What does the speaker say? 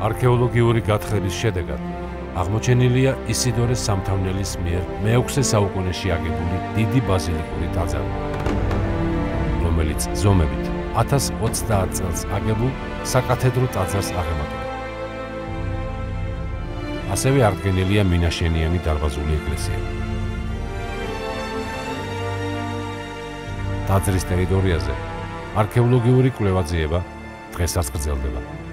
არქეოლოგიური გათხრების შედეგად აღმოჩენილია ისიდორეს სამთავნელის მიერ მე-6 საუკუნეში აგებული დიდი ბაზილიკური ტაძარი, რომელიც ზომებით 1030 წელს აგებულ საკათედრო ტაძარს აღემატება. ასევე აღდგენილია მინაშენიანი დარბაზული ეკლესია. ტაძრის ტერიტორიაზე არქეოლოგიური კვლევა-ძიება დღესაც გრძელდება.